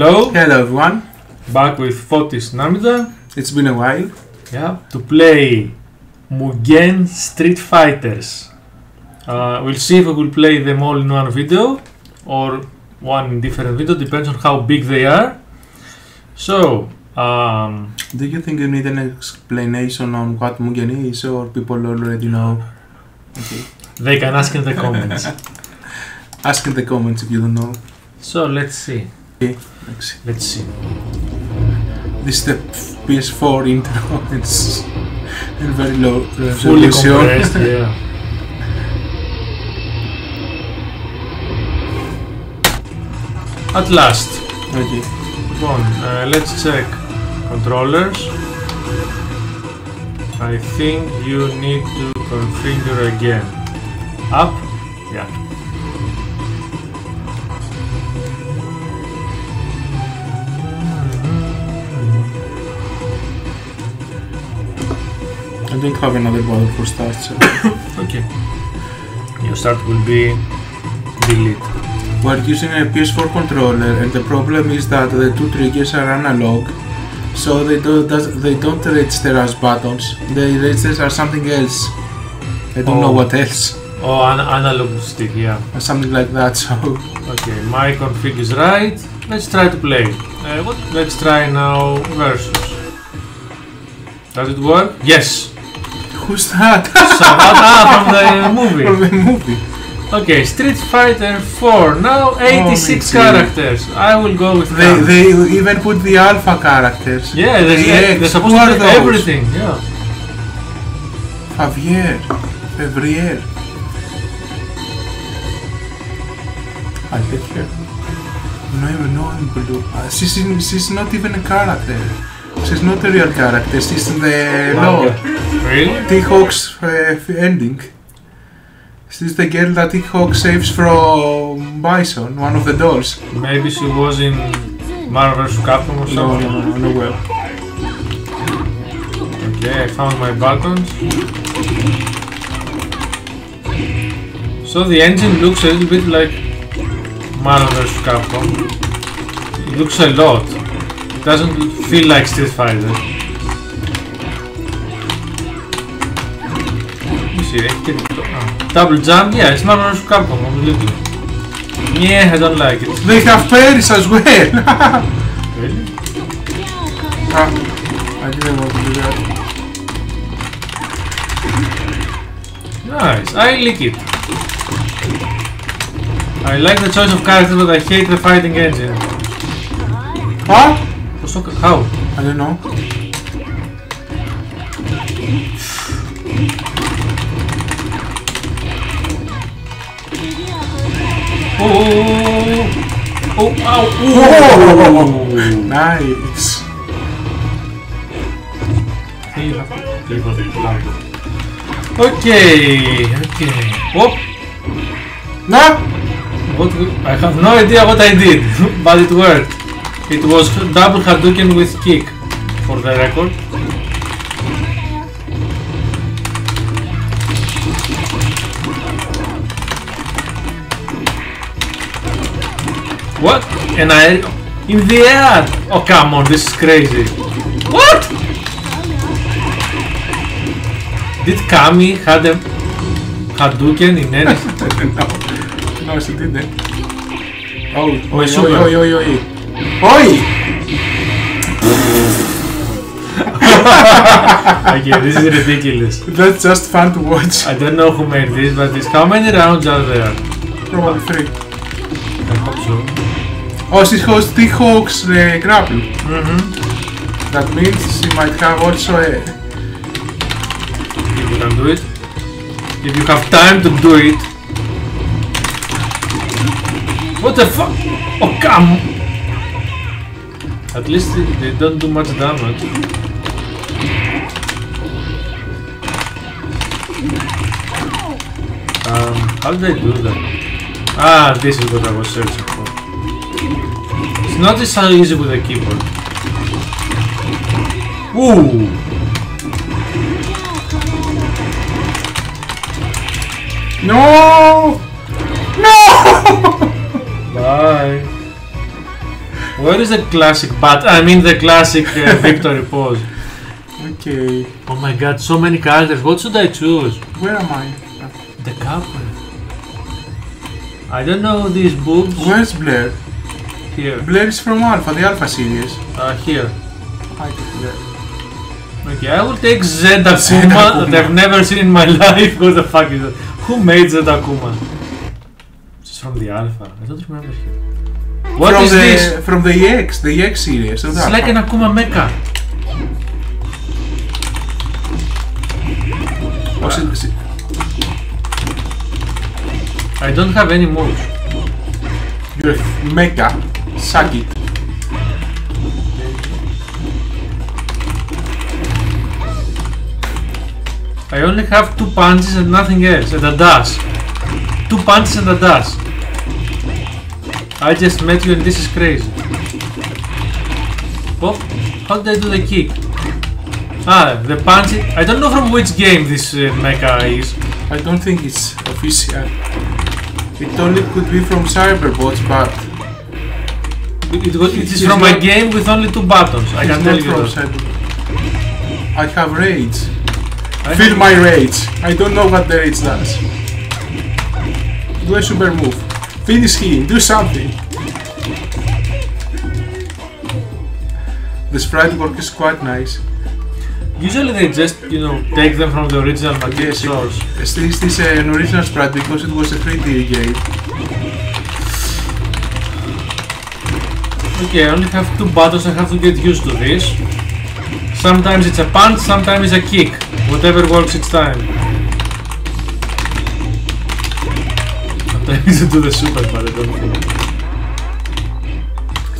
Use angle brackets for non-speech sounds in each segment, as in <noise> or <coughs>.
Hello, Hello everyone, back with Fotis Namida. it's been a while. Yeah, to play Mugen Street Fighters. Uh, we'll see if we will play them all in one video or one in different video, depends on how big they are. So, um, Do you think you need an explanation on what Mugen is or people already know? Okay. they can ask in the comments. <laughs> Ask in the comments if you don't know. So, let's see. Let's see. Let's see. This is the PS4 intro. <laughs> It's in very low Fully resolution. compressed, yeah. At last. Okay. Come on, uh, let's check controllers. I think you need to configure again. Up? Yeah. I don't have another button for start, so <coughs> Okay. Your start will be delete. we're using a PS4 controller and the problem is that the two triggers are analog so they don't they don't register as buttons. They register as something else. I don't know Oh. what else. Oh, an analog stick, yeah. Or something like that, <laughs> so Okay, my config is right. Let's try to play. Uh, what? Let's try now versus. Does it work? Yes. Who's that? Sawada from the <laughs> movie. From the movie. Okay, Street Fighter 4. Now 86 me too. characters. I will go with They, that. they even put the alpha characters. yeah, they're, Yeah, they're supposed who to are do those? everything. Yeah. Javier, Fevrier. I bet her. No, even no, even blue. Uh, she's, in, she's not even a character. She's not a real character. She's the lore. Really? T-Hawk's uh, ending. She's the girl that T-Hawk saves from Bison, one of the dolls. Maybe she was in Marvel vs. Capcom or No, something. no, no, no, well. Okay, I found my buttons. So the engine looks a little bit like Marvel vs. Capcom. It looks a lot. Doesn't feel like Street Fighter. Double jump, yeah, it's Marvel vs. Capcom, completely. Yeah, I don't like it. They have parries as well! <laughs> really? Ah, I didn't want to do that. Nice, I like it. I like the choice of character, but I hate the fighting engine. What? What's not How? I don't know. Oh! Oh! Ow! Oh! nice! Hey, you have to. Okay, okay. Oh! No! What, I have no idea what I did, <laughs> but it worked. It was double Hadouken with kick, for the record. What? And I in the air. Oh come on, this is crazy. What? Did Cammy had a Hadouken in anything? <laughs> no. No, she didn't. Oh, Oh, oi, super. oi, oi, oi, oi. Okay, this is ridiculous. That's just fun to watch. I don't know who made this, but this how many rounds are there? Probably three. I hope so. Oh, she hosts T-Hawk's uh, grapple. Mm-hmm. That means she might have also a... If you can do it. If you have time to do it. What the fuck? Oh come! At least they, don't do much damage. Um, how did I do that? Ah, this is what I was searching for. It's not so easy with a keyboard. Ooh! No! No! <laughs> Bye. Where is the classic bat? I mean the classic uh, <laughs> victory pose. Okay. Oh my god, so many characters. What should I choose? Where am I? The couple. I don't know these boobs. Where's Blair? Here. Blair is from Alpha, the Alpha series. Uh, here. I took Blair. Okay, I will take Zed Akuma <laughs> Zed Akuma. that I've never seen in my <laughs> life. What the fuck is that? Who made Zed Akuma? She's from the Alpha. I don't remember him. What from is the, this? From the EX, the EX series. the It's like an Akuma mecha. Oh, she- she- I don't have any moves. You're mecha. Suck it. I only have two punches and nothing else, and a dash. Two punches and a dash. I just met you and this is crazy. Oh, how did I do the kick? Ah, the punch. I don't know from which game this uh, mecha is. I don't think it's official. It only could be from Cyberbots, but It, it, it is from a game with only two buttons. I can tell you that. I have rage. I Feel my rage. I don't know what the rage does. Do a super move. Finish him. Do something. The sprite work is quite nice. Usually they just, you know, take them from the original material Yes, source. This is an original sprite because it was a 3D game. Okay, I only have two buttons, I have to get used to this. Sometimes it's a punch, sometimes it's a kick. Whatever works each time. <laughs> The super, but I don't think.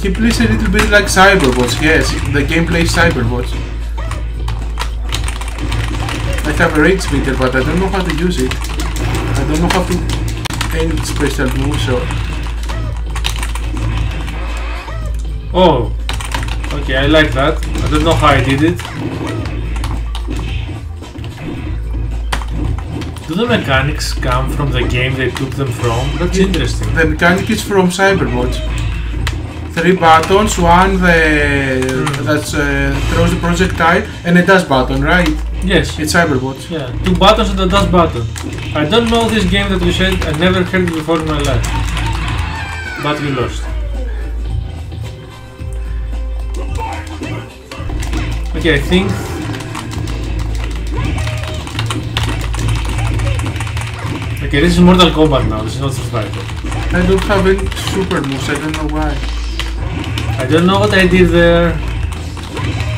He plays a little bit like Cyberbots, yes. The gameplay Cyberbots. I have a rage meter, but I don't know how to use it. I don't know how to aim special moves or... Oh, okay, I like that. I don't know how I did it. Do the mechanics come from the game they took them from? That's Yeah. interesting. The mechanic is from Cyberbots. Three buttons, one the that uh, throws the projectile, and a dash button, right? Yes. It's Cyberbots. Yeah, two buttons and a dash button. I don't know this game that you said, I never heard it before in my life. But we lost. Okay, I think... Okay, this is Mortal Kombat now, this is not Fighter. I don't have any super moves, I don't know why. I don't know what I did there.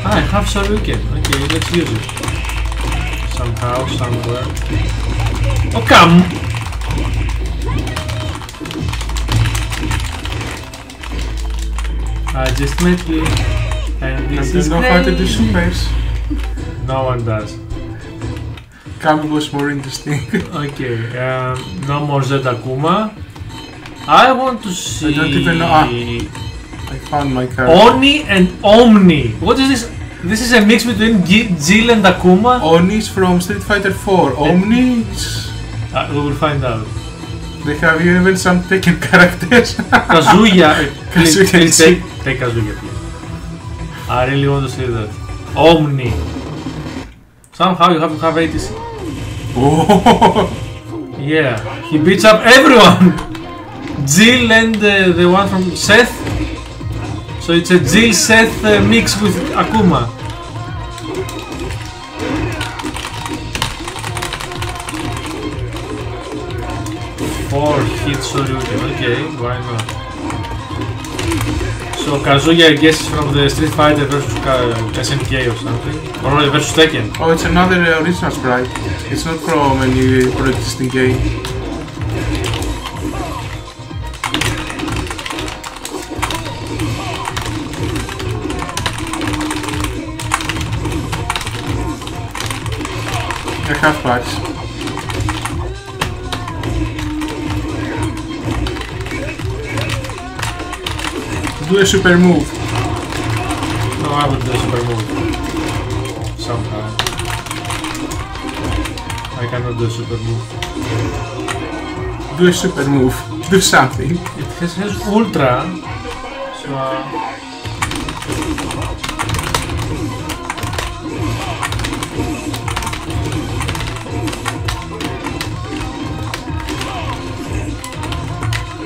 Ah, I have Shoryuken. Okay, let's use it. Somehow, somewhere. Oh, come! I just met you. And I this don't is know how to do supers. No one does. Cammy was more interesting. <laughs> Okay, um, no more Zed Akuma. I want to see... I don't even know- ah. I found my card. Oni and Omni. What is this? This is a mix between G- Jill and Akuma. Oni is from Street Fighter 4. Omni, is- Uh, we will find out. they have even some Tekken characters. <laughs> Kazuya, uh, please, Kazuya please take, take Kazuya, please. I really want to see that. Omni. Somehow you have to have 86. Oh, <laughs> Yeah, he beats up everyone. <laughs> Jill and uh, the one from Seth. So it's a Jill Seth uh, mix with Akuma. Four hits Shoryuken, okay, why not? So Kazuya I guess is from the Street Fighter versus Ka- SNK or something. Or versus Tekken. oh, it's another uh, original sprite. It's not from any pre-existing game. I have packs. Do a super move. No, I will do a super move. Cannot do a super move. Do a super move. Do something. It has, has ultra, So, uh,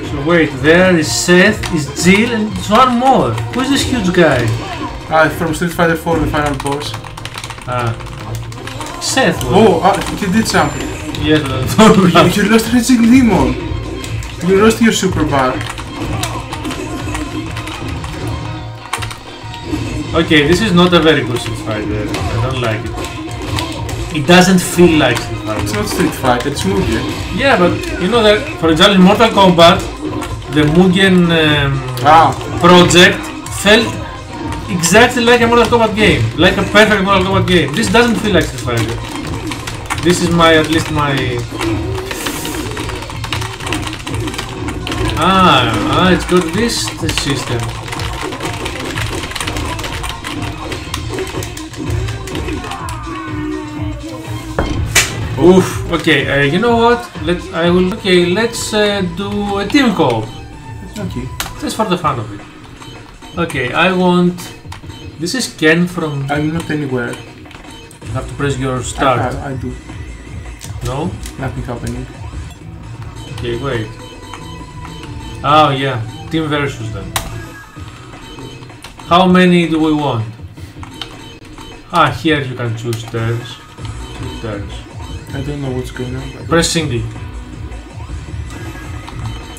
so wait, there is Seth, is Jill, and it's one more. Who is this huge guy? Ah, from Street Fighter 4, the final boss. Ah, Seth. Oh, ah, he did something. yes, but <laughs> You, you lost Raging Demon. You lost your super bar. Okay, this is not a very good Street Fighter. I don't like it. It doesn't feel like Street Fighter. It's not Street Fighter, it's Mugen. Yeah, but you know that, for example, in Mortal Kombat, the Mugen um, Ah, project felt exactly like a Mortal Kombat game, like a perfect Mortal Kombat game. This doesn't feel like Street Fighter. This is my, at least my. Ah, ah, it's got this system. Oof. Okay. Uh, you know what? Let I will. Okay. Let's uh, do a team co-op. okay. Just for the fun of it. Okay. I want. This is Ken from. I'm not anywhere. You have to press your start. I, I do. No. Nothing happening. Okay. Wait. Oh yeah. Team versus then. How many do we want? Ah, here you can choose turns. Two turns. I don't know what's going on. Press single.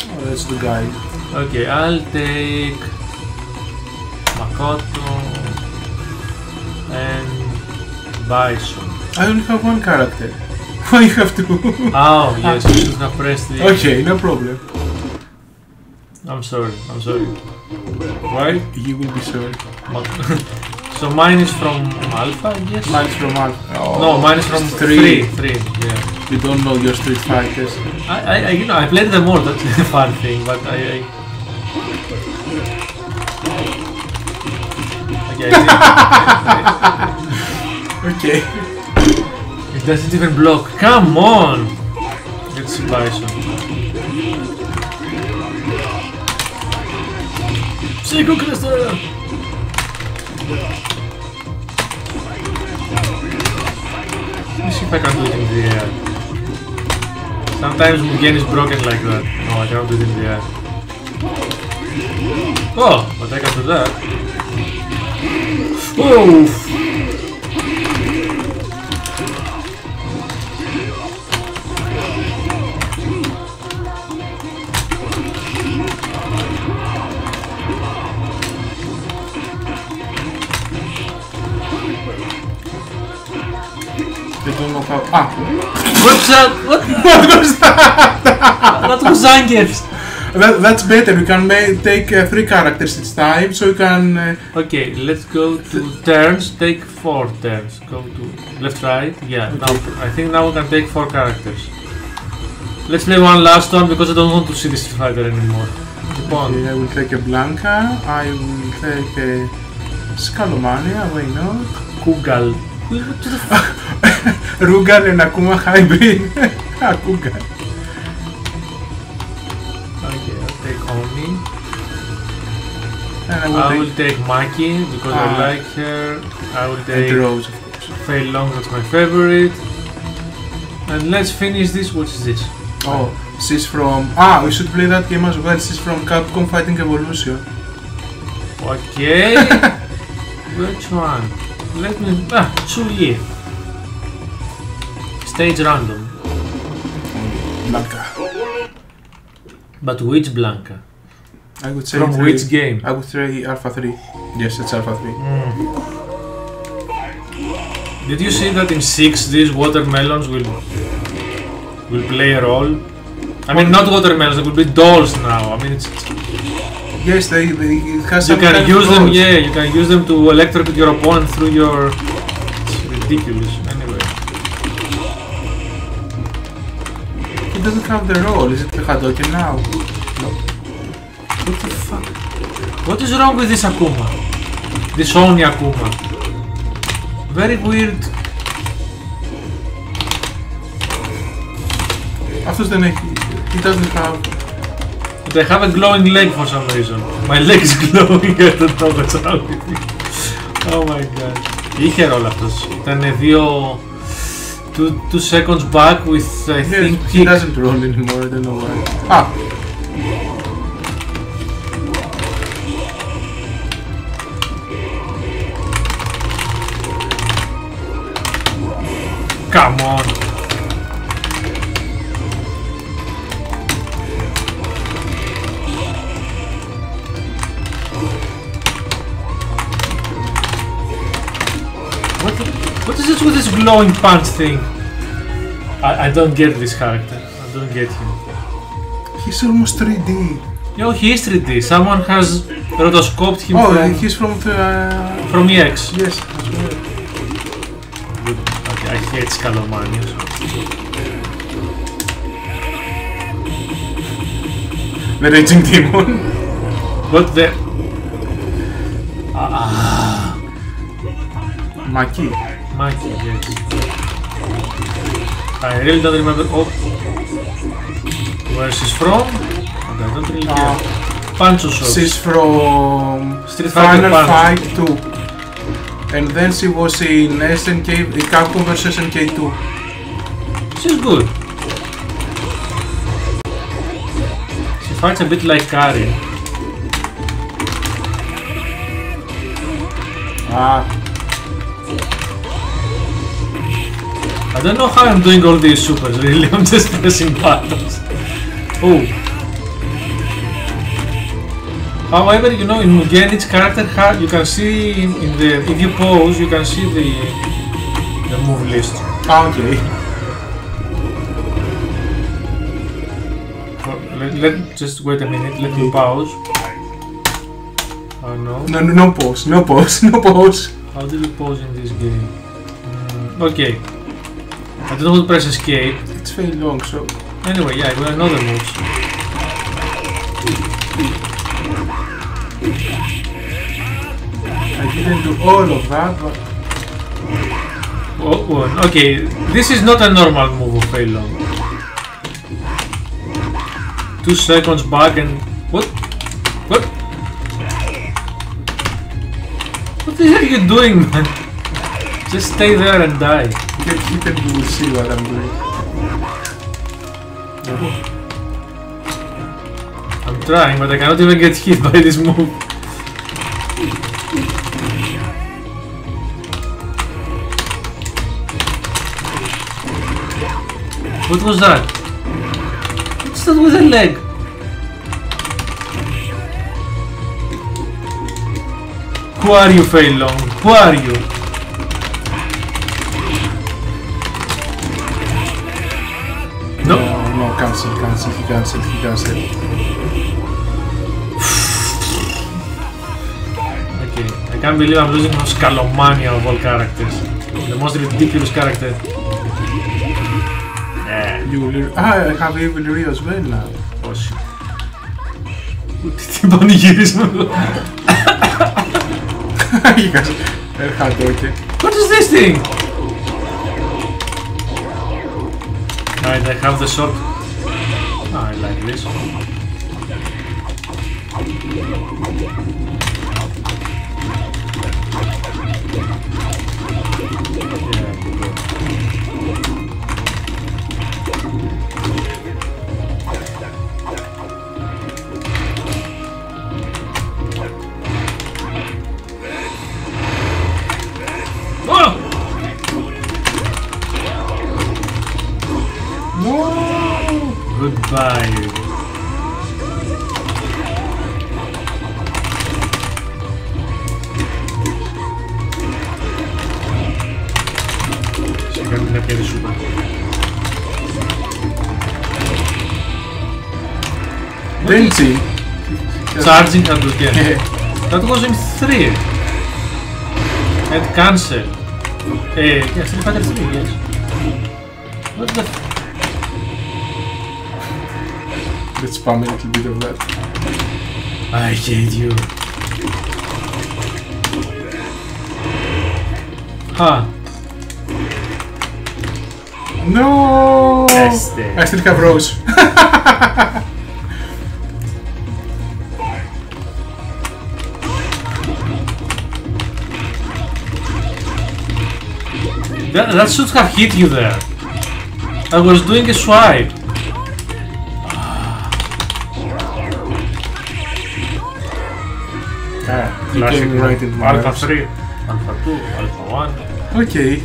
oh, that's the guy. Okay, I'll take Makoto and Bison. I only have one character. <laughs> Why you have two? Oh, <laughs> yes, you should have pressed the. okay, no problem. I'm sorry, I'm sorry. Why? You will be sorry. <laughs> So mine is from Alpha, I guess? Mine's from Alpha. Oh, no, mine is from three. 3. 3, yeah. You don't know your Street Fighters. I, I, I, you know, I played them all, that's the fun thing, but I. I okay, I think- <laughs> Okay. It doesn't even block. Come on! Let's see Bison. Psycho Crusher! Let me see if I can do it in the air. Sometimes Mugen is broken like that. No, I cannot do it in the air. Oh, but I can do that. Oh! You don't know how. Ah! What's that? What? What was that? That was Zangief's! That that's better. You can make, take uh, three characters each time, so you can. Uh, Okay, let's go to turns. Take four turns. Go to left, right. Yeah. Now I think now we can take four characters. Let's play one last one because I don't want to see this fighter anymore. Keep on. okay, I will take a Blanka. I will take a Skullomania. Why not? Kugal. What the fuck? Rugal and Akuma hybrid. <laughs> Kugal. Take Oni. And I I will will take Maki because I Ah. like her. I will take Rose, of course. Fei Long. That's my favorite. And let's finish this. What is this? Oh, she's from. Ah, we should play that game as well. She's from Capcom Fighting Evolution. Okay. <laughs> Which one? Let me. Ah, Chuyi. Stage random. Blanka. But which Blanka? I would say. From three. which game? I would say Alpha 3. Yes, it's Alpha 3. Hmm. Did you see that in 6 these watermelons will will play a role? I mean, not watermelons, they will be dolls now. I mean, it's, Yes, they, they it has you can use them, yeah, you can use them to electrocute your opponent through your. It's ridiculous. Anyway. It doesn't have the role. Is it the Hadoken now? What the fuck? What is wrong with this Akuma? This Oni Akuma? Very weird. Αυτός δεν έχει. He doesn't have. But I have a glowing leg for some reason. My leg is glowing, I don't know what's wrong with me. Oh my god. Είχε ρόλο αυτός. Ήταν δύο... Two, two seconds back with I Yeah, think he kick. doesn't roll anymore, I don't know why. Ah, Come on. What, the- what is this with this glowing punch thing? I, I don't get this character. I don't get him. he's almost 3D. Yo, he is 3D. Someone has rotoscoped him Oh, from, he's from the... Uh, from EX. yes, that's right. Good. Hate Scalomanius. The Raging Demon. What the... Maki. Mikey, yes. I really don't remember. Oh. Where she's from? I don't really care. Pancho Shots. she's from Street Fighter Final. Fight 2. And then she was in SNK, the Capcom vs SNK 2. She's good. She fights a bit like Kari. Ah, I don't know how I'm doing all these supers, really. <laughs> I'm just pressing buttons. Oh. However, you know, in Mugen, each character ha you can see in, in the if you pause, you can see the the move list. okay. Let, let just wait a minute. Let me pause. Oh no. No, no, no pause, no pause, <laughs> no pause. How do you pause in this game? Mm, okay. I don't know how to press escape. It's very long, so... Anyway, yeah, I got another moves. I didn't do all of that, but... Oh, oh, okay, this is not a normal move of Fei Long. Two seconds back and what? What? What the hell are you doing, man? Just stay there and die. Hit and you will see what I'm doing. I'm trying, but I cannot even get hit by this move. What was that? What's that with a leg? Who are you, Fei Long? Who are you? No. No, no, cancel, cancel, he cancelled, he cancelled. Can't believe I'm losing from Scalomania of all characters. The most ridiculous character. Yeah. You will... Ah, I have Evil Rio as well now. Oh shit. Τι πανηγύρισμα εδώ. you guys... Erhard, okay. What is this thing? Right, I have the shot. Ah, I like this. Charging Hadouken. Yeah. That was in 3. And cancel. Eh, yeah, Street Fighter 3, yes. What the f- Let's spam a little bit of that. I hate you. Ha. No! Este. I still have Rose. That, that should have hit you there. I was doing a swipe. Ah, you Classic. came right in Alpha arms. 3, Alpha 2, Alpha 1. Okay,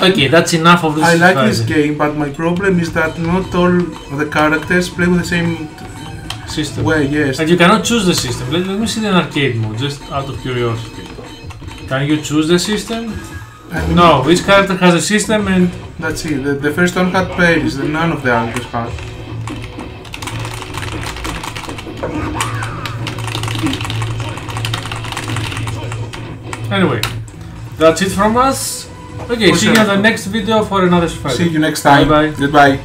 Okay, that's enough of this. I like this game, but my problem is that not all the characters play with the same system. way. Yes, And you cannot choose the system. Let, let me see the arcade mode, just out of curiosity. Can you choose the system? No, each character has a system and That's it. The, the first one had parries, the none of the others had. anyway. That's it from us. Okay, see you in the next video for another fight. See you next time. Bye-bye. Goodbye.